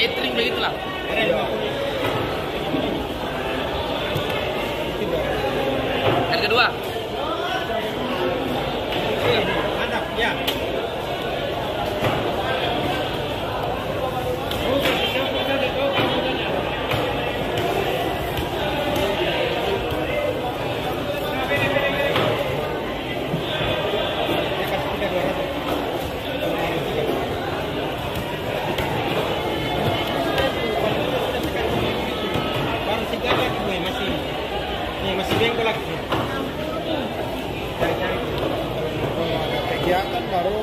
catering begitu lah yang kedua. Iya, Mantap ya. ini masih bengkok lagi. Kegiatan baru